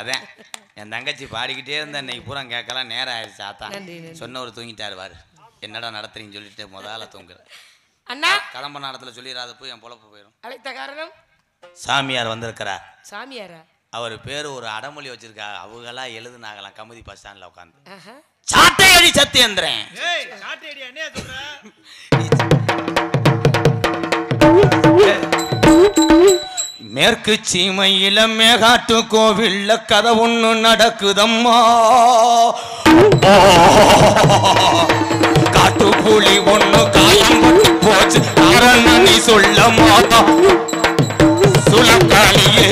அதான். என் தங்கச்சி பாடிக்கிட்டே இருந்த இன்னைக்கு பூரா கேட்கலாம். நேரம் ஆயிடுச்சு ஆத்தா. நன்றி, நன்றி. சொன்னவர் தூங்கிட்டாரு பாரு. என்னடா நடத்துறீங்கன்னு சொல்லிட்டு முதல்ல தூங்குறேன். அண்ணா. கிளம்ப நேரத்தில் சொல்லிடாத போய் என் பொழப்பு போயிடும் அழைத்த காரணம்? சாமியார் வந்திருக்கிறார். சாமியாரா? அவர் பேர் ஒரு அடமொழி வச்சிருக்கா. அவங்களாம் எழுதுனாங்களாம் கமுதி பஸ் ஸ்டாண்ட்ல உட்காந்து. சாட்டையடி சத்தியந்திரன். மேற்கு சீமையில மேகாட்டு கோவில்ல கதை ஒண்ணு நடக்குதம்மா. காட்டு புலி ஒண்ணு காயம் பட்டு போச்சு. காரணம் சொல்ல மாதா சுலக்காலியே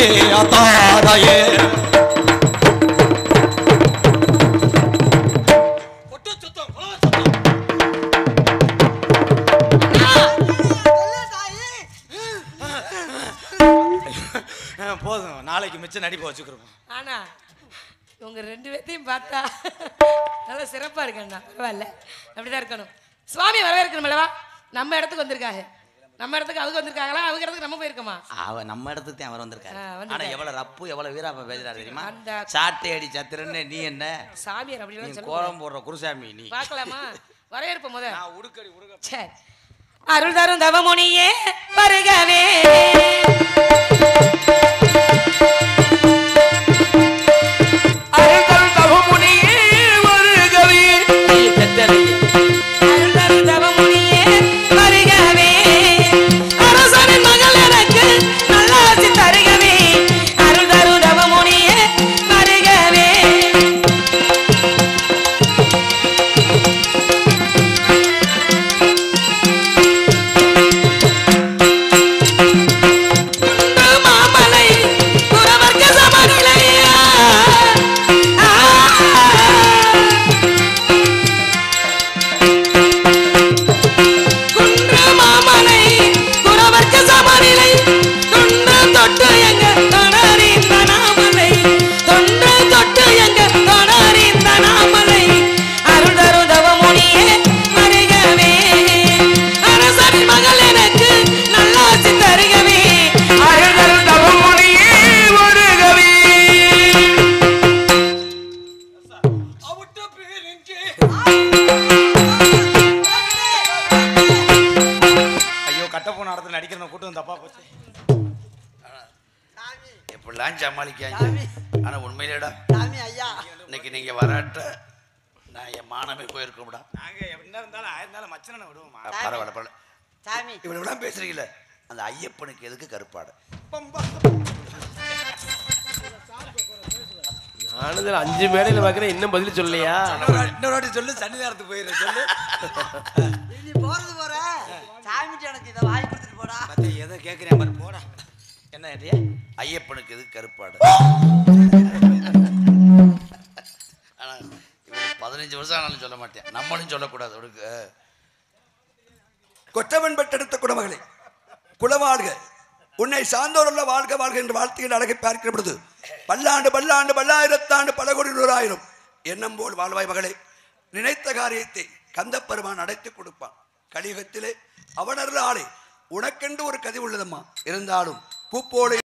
போதும். நாளைக்கு மிச்சம் நடிப்பு வச்சுக்கிறோம் ஆனா உங்க ரெண்டு பேர்த்தையும் பார்த்தா நல்லா சிறப்பா இருக்கு அண்ணா. பரவாயில்ல. அப்படிதான் இருக்கணும். சுவாமி வரவேற்கணும் அல்லவா நம்ம இடத்துக்கு வந்திருக்காங்க நம்ம இடத்துக்கு அவங்க வந்திருக்காங்களா? அவங்க இடத்துக்கு நம்ம போயிருக்கோமா? அவ நம்ம இடத்துக்கு தான் அவர் வந்திருக்காரு. ஆனா. எவ்வளவு ரப்பு எவ்வளவு வீராப்ப பேசுறாரு தெரியுமா? அந்த- சாட்டை அடி சத்திரன்னு நீ என்ன? சாமியார் சொல்ல கோலம் போடுற குருசாமி நீ. பார்க்கலாமா? வரவேற்ப முத. நான் உடுக்கடி உடுக்க. சரி. அருள் தரும் தவமுனியே வருகவே. அருள் ஐயோ கட்டப்போன இடத்துல நடிக்கிற கூட்டம் தப்பா போச்சு. எப்படிலாம் சமாளிக்காங்க ஆனா உண்மையிலேடா. சாமி ஐயா. இன்னைக்கு நீங்க வராட்ட நான் என் மானமே போயிருக்கோம்டா. நாங்க என்ன இருந்தாலும் ஆயிருந்தாலும் மச்சனை விடுவோமா பரவாயில்ல பரவாயில்ல. சாமி. இவ்வளவு விட பேசுறீங்களே அந்த ஐயப்பனுக்கு எதுக்கு கருப்பாடு? நானும் இதுல அஞ்சு மேடையில பாக்குறேன் இன்னும் பதில் சொல்லலையா? இன்னொரு வாட்டி சொல்லு சன்னிதானத்துக்கு போயிரு சொல்லு. நீ போறது போற? சாமிட்டு எனக்கு இதை வாங்கி கொடுத்துட்டு போடா. மத்த எதை கேட்குறேன் பாரு போடா. என்ன ஏட்டியா ஐயப்பனுக்கு எதுக்கு கருப்பாடு? ஆனா இவன் பதினஞ்சு வருஷம் ஆனாலும் சொல்ல மாட்டேன். நம்மளும் சொல்லக்கூடாது அவனுக்கு கொற்றவன் பெற்றெடுத்த குடமகளே குலவாழ்க. உன்னை சார்ந்தோருள்ள வாழ்க வாழ்க என்று வாழ்த்துகின்ற அழகை பார்க்கிற பொழுது பல்லாண்டு பல்லாண்டு பல்லாயிரத்தாண்டு பல கோடி நூறாயிரம் எண்ணம் போல் வாழ்வாய் மகளே நினைத்த காரியத்தை கந்தப்பெருமான் அடைத்துக் கொடுப்பான். கலியுகத்திலே அவனர் ஆளை உனக்கென்று ஒரு கதி உள்ளதம்மா. இருந்தாலும் பூப்போலை